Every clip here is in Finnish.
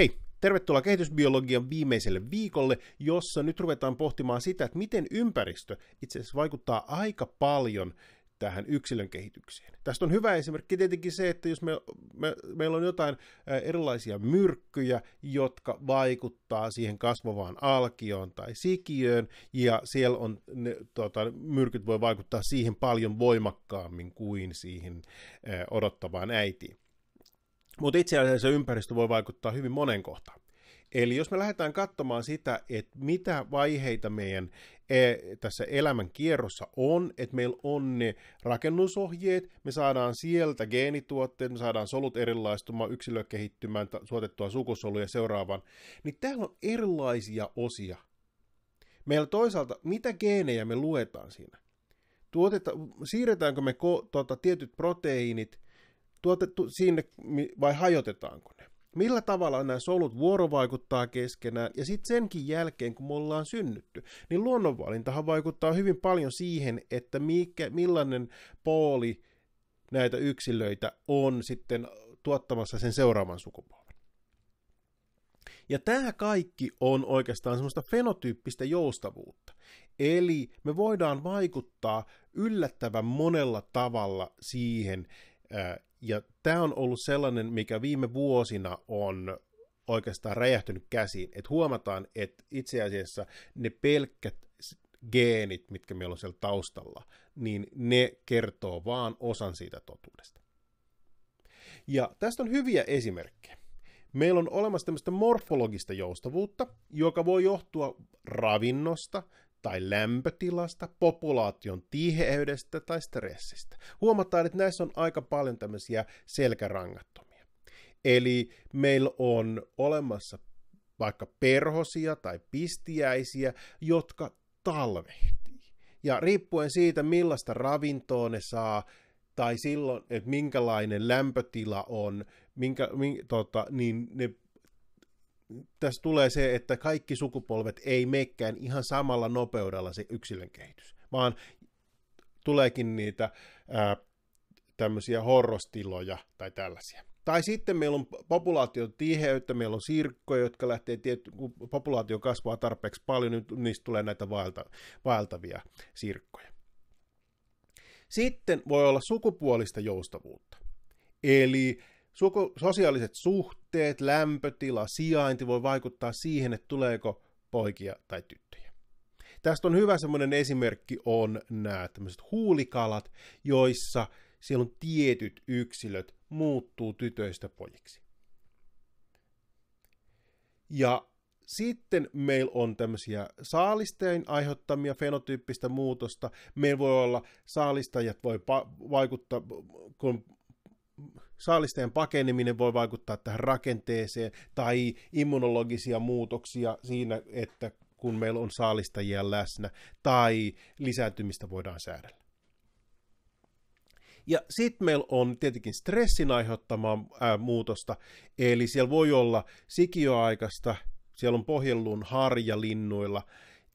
Hei, tervetuloa kehitysbiologian viimeiselle viikolle, jossa nyt ruvetaan pohtimaan sitä, että miten ympäristö itse asiassa vaikuttaa aika paljon tähän yksilön kehitykseen. Tästä on hyvä esimerkki tietenkin se, että jos me, me, meillä on jotain erilaisia myrkkyjä, jotka vaikuttaa siihen kasvavaan alkioon tai sikiöön, ja siellä on ne, tota, myrkyt voi vaikuttaa siihen paljon voimakkaammin kuin siihen odottavaan äitiin. Mutta itse asiassa ympäristö voi vaikuttaa hyvin monen kohtaan. Eli jos me lähdetään katsomaan sitä, että mitä vaiheita meidän e, tässä elämän kierrossa on, että meillä on ne rakennusohjeet, me saadaan sieltä geenituotteet, me saadaan solut erilaistumaan, yksilö kehittymään, suotettua sukusoluja seuraavan, niin täällä on erilaisia osia. Meillä toisaalta, mitä geenejä me luetaan siinä? Tuoteta, siirretäänkö me ko, tuota, tietyt proteiinit tuotettu sinne vai hajotetaanko ne? Millä tavalla nämä solut vuorovaikuttaa keskenään, ja sitten senkin jälkeen, kun me ollaan synnytty, niin luonnonvalintahan vaikuttaa hyvin paljon siihen, että mikä, millainen pooli näitä yksilöitä on sitten tuottamassa sen seuraavan sukupolven. Ja tämä kaikki on oikeastaan semmoista fenotyyppistä joustavuutta. Eli me voidaan vaikuttaa yllättävän monella tavalla siihen, ja tämä on ollut sellainen, mikä viime vuosina on oikeastaan räjähtynyt käsiin, että huomataan, että itse asiassa ne pelkkät geenit, mitkä meillä on siellä taustalla, niin ne kertoo vaan osan siitä totuudesta. Ja tästä on hyviä esimerkkejä. Meillä on olemassa tämmöistä morfologista joustavuutta, joka voi johtua ravinnosta, tai lämpötilasta, populaation tiheydestä tai stressistä. Huomataan, että näissä on aika paljon tämmöisiä selkärangattomia. Eli meillä on olemassa vaikka perhosia tai pistiäisiä, jotka talvehtii. Ja riippuen siitä, millaista ravintoa ne saa, tai silloin, että minkälainen lämpötila on, minkä, min, tota, niin ne tässä tulee se, että kaikki sukupolvet ei mekkään ihan samalla nopeudella se yksilön kehitys, vaan tuleekin niitä ää, tämmöisiä horrostiloja tai tällaisia. Tai sitten meillä on populaation tiheyttä, meillä on sirkkoja, jotka lähtee, tietty, kun populaatio kasvaa tarpeeksi paljon, niin niistä tulee näitä vaelta, vaeltavia sirkkoja. Sitten voi olla sukupuolista joustavuutta. Eli Suku, sosiaaliset suhteet, lämpötila, sijainti voi vaikuttaa siihen, että tuleeko poikia tai tyttöjä. Tästä on hyvä semmoinen esimerkki on nämä tämmöiset huulikalat, joissa siellä on tietyt yksilöt muuttuu tytöistä pojiksi. Ja sitten meillä on tämmöisiä saalisteen aiheuttamia fenotyyppistä muutosta. Meillä voi olla saalistajat voi pa- vaikuttaa, kun saalisteen pakeneminen voi vaikuttaa tähän rakenteeseen tai immunologisia muutoksia siinä, että kun meillä on saalistajia läsnä tai lisääntymistä voidaan säädellä. Ja sitten meillä on tietenkin stressin aiheuttamaa ää, muutosta, eli siellä voi olla sikioaikasta, siellä on pohjelluun harja linnuilla,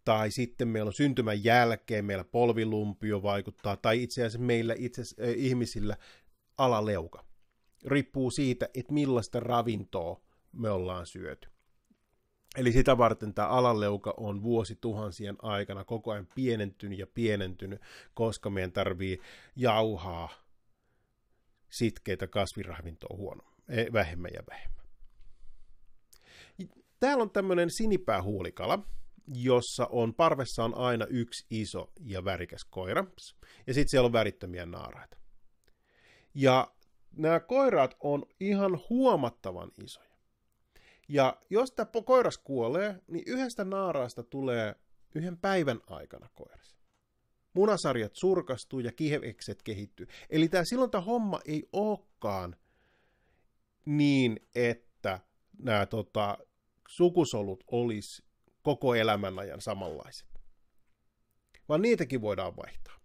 tai sitten meillä on syntymän jälkeen, meillä polvilumpio vaikuttaa, tai itse asiassa meillä itse äh, ihmisillä alaleuka riippuu siitä, että millaista ravintoa me ollaan syöty. Eli sitä varten tämä alaleuka on vuosituhansien aikana koko ajan pienentynyt ja pienentynyt, koska meidän tarvii jauhaa sitkeitä kasviravintoa huono, e, vähemmän ja vähemmän. Täällä on tämmöinen sinipäähuulikala, jossa on parvessa on aina yksi iso ja värikäs koira, ja sitten siellä on värittömiä naaraita. Ja nämä koirat on ihan huomattavan isoja. Ja jos tämä koiras kuolee, niin yhdestä naaraasta tulee yhden päivän aikana koiras. Munasarjat surkastuu ja kihekset kehittyy. Eli tämä, silloin tämä homma ei olekaan niin, että nämä tota, sukusolut olisi koko elämän ajan samanlaiset. Vaan niitäkin voidaan vaihtaa.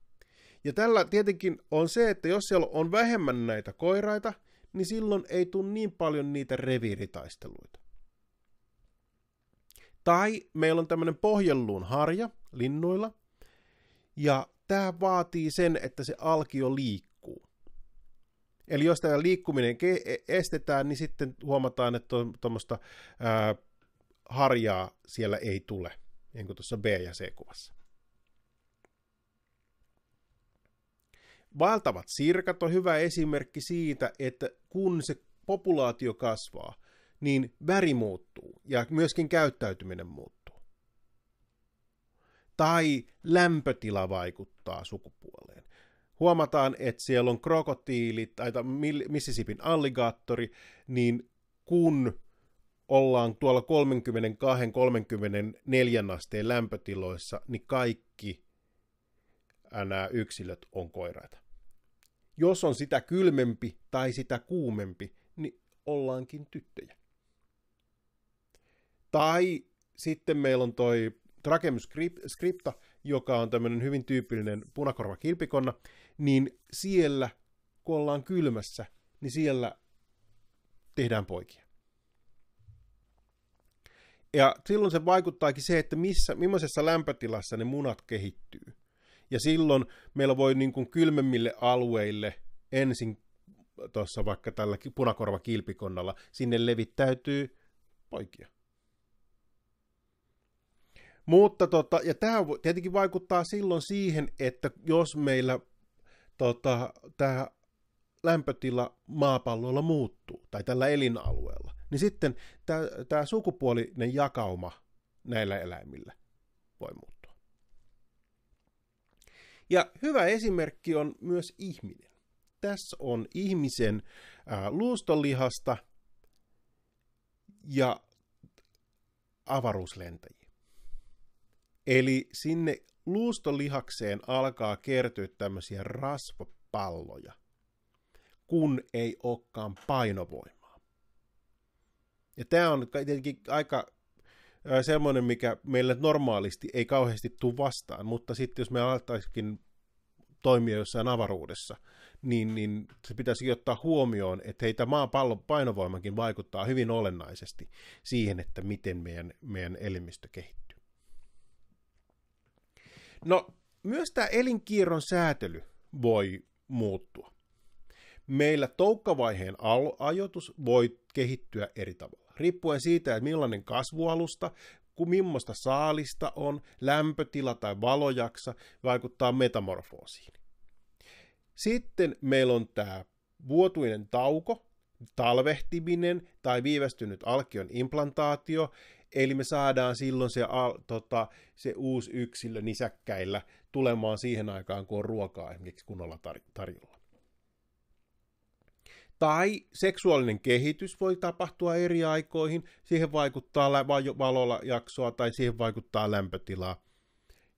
Ja tällä tietenkin on se, että jos siellä on vähemmän näitä koiraita, niin silloin ei tule niin paljon niitä reviiritaisteluita. Tai meillä on tämmöinen pohjelluun harja linnuilla, ja tämä vaatii sen, että se alkio liikkuu. Eli jos tämä liikkuminen e- estetään, niin sitten huomataan, että tuommoista harjaa siellä ei tule, niin kuin tuossa B- ja C-kuvassa. Valtavat sirkat on hyvä esimerkki siitä, että kun se populaatio kasvaa, niin väri muuttuu ja myöskin käyttäytyminen muuttuu. Tai lämpötila vaikuttaa sukupuoleen. Huomataan, että siellä on krokotiilit tai Mississippin alligaattori, niin kun ollaan tuolla 32-34 asteen lämpötiloissa, niin kaikki nämä yksilöt on koiraita. Jos on sitä kylmempi tai sitä kuumempi, niin ollaankin tyttöjä. Tai sitten meillä on toi scripta, joka on tämmöinen hyvin tyypillinen punakorva kilpikonna, niin siellä, kun ollaan kylmässä, niin siellä tehdään poikia. Ja silloin se vaikuttaakin se, että missä, millaisessa lämpötilassa ne munat kehittyy. Ja silloin meillä voi niin kuin kylmemmille alueille ensin tuossa vaikka tällä punakorvakilpikonnalla, sinne levittäytyy poikia. Mutta tota, ja tämä tietenkin vaikuttaa silloin siihen, että jos meillä tota, tämä lämpötila maapallolla muuttuu, tai tällä elinalueella, niin sitten tämä sukupuolinen jakauma näillä eläimillä voi muuttua. Ja hyvä esimerkki on myös ihminen. Tässä on ihmisen luustolihasta ja avaruuslentäjiä. Eli sinne luustolihakseen alkaa kertyä tämmöisiä rasvapalloja, kun ei olekaan painovoimaa. Ja tämä on tietenkin aika semmoinen, mikä meille normaalisti ei kauheasti tule vastaan, mutta sitten jos me alettaisikin toimia jossain avaruudessa, niin, niin se pitäisi ottaa huomioon, että heitä maapallon painovoimakin vaikuttaa hyvin olennaisesti siihen, että miten meidän, meidän elimistö kehittyy. No, myös tämä elinkierron säätely voi muuttua. Meillä toukkavaiheen ajoitus voi kehittyä eri tavalla, riippuen siitä, että millainen kasvualusta, kun millaista saalista on, lämpötila tai valojaksa vaikuttaa metamorfoosiin. Sitten meillä on tämä vuotuinen tauko, talvehtiminen tai viivästynyt alkion implantaatio, Eli me saadaan silloin se, a, tota, se uusi yksilö nisäkkäillä tulemaan siihen aikaan, kun on ruokaa esimerkiksi kunnolla tar- tarjolla. Tai seksuaalinen kehitys voi tapahtua eri aikoihin, siihen vaikuttaa valolla jaksoa tai siihen vaikuttaa lämpötilaa.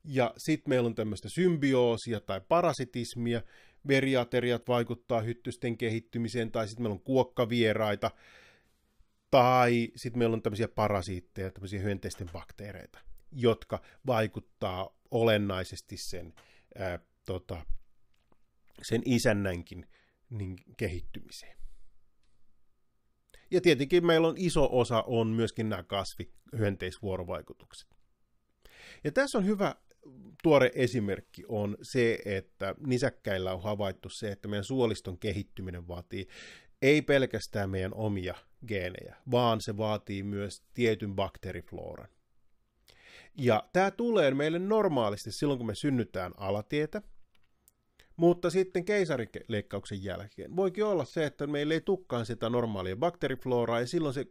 Ja sitten meillä on tämmöistä symbioosia tai parasitismia, veriateriat vaikuttaa hyttysten kehittymiseen, tai sitten meillä on kuokkavieraita, tai sitten meillä on tämmöisiä parasiitteja, tämmöisiä hyönteisten bakteereita, jotka vaikuttaa olennaisesti sen, ää, tota, sen isännänkin niin kehittymiseen. Ja tietenkin meillä on iso osa on myöskin nämä kasvihyönteisvuorovaikutukset. Ja tässä on hyvä tuore esimerkki on se, että nisäkkäillä on havaittu se, että meidän suoliston kehittyminen vaatii ei pelkästään meidän omia geenejä, vaan se vaatii myös tietyn bakteeriflooran. Ja tämä tulee meille normaalisti silloin, kun me synnytään alatietä, mutta sitten keisarileikkauksen jälkeen voikin olla se, että meillä ei tukkaan sitä normaalia bakteeriflooraa ja silloin se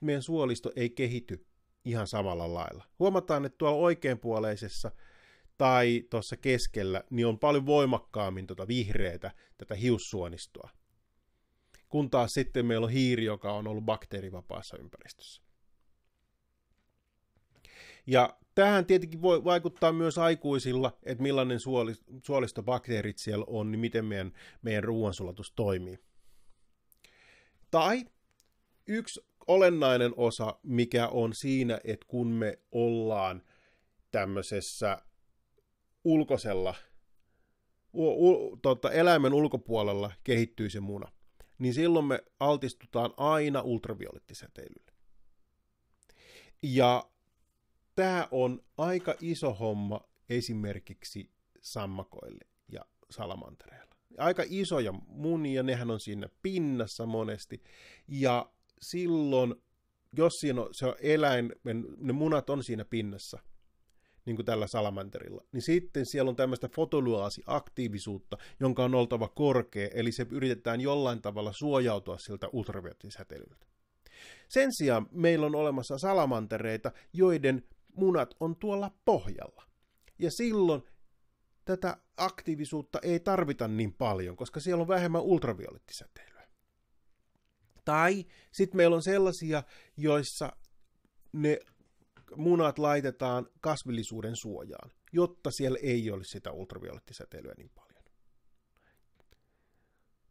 meidän suolisto ei kehity ihan samalla lailla. Huomataan, että tuolla oikeanpuoleisessa tai tuossa keskellä niin on paljon voimakkaammin tuota vihreätä, tätä hiussuonistoa kun taas sitten meillä on hiiri, joka on ollut bakteerivapaassa ympäristössä. Ja tähän tietenkin voi vaikuttaa myös aikuisilla, että millainen suolistobakteerit siellä on, niin miten meidän, meidän ruoansulatus toimii. Tai yksi olennainen osa, mikä on siinä, että kun me ollaan tämmöisessä ulkoisella, u, u, tota, eläimen ulkopuolella kehittyy se muna niin silloin me altistutaan aina ultraviolettisäteilylle. Ja tämä on aika iso homma esimerkiksi sammakoille ja salamantereilla. aika isoja munia, nehän on siinä pinnassa monesti, ja silloin, jos siinä on, se on eläin, ne munat on siinä pinnassa, niin kuin tällä salamanterilla, niin sitten siellä on tämmöistä fotoluaasiaktiivisuutta, jonka on oltava korkea, eli se yritetään jollain tavalla suojautua siltä ultraviolettisäteilyltä. Sen sijaan meillä on olemassa salamantereita, joiden munat on tuolla pohjalla. Ja silloin tätä aktiivisuutta ei tarvita niin paljon, koska siellä on vähemmän ultraviolettisäteilyä. Tai sitten meillä on sellaisia, joissa ne munat laitetaan kasvillisuuden suojaan, jotta siellä ei olisi sitä ultraviolettisäteilyä niin paljon.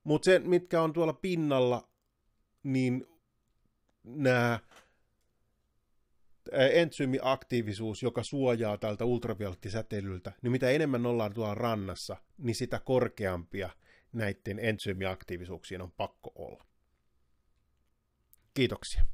Mutta se, mitkä on tuolla pinnalla, niin nämä entsyymiaktiivisuus, joka suojaa tältä ultraviolettisäteilyltä, niin mitä enemmän ollaan tuolla rannassa, niin sitä korkeampia näiden entsyymiaktiivisuuksien on pakko olla. Kiitoksia.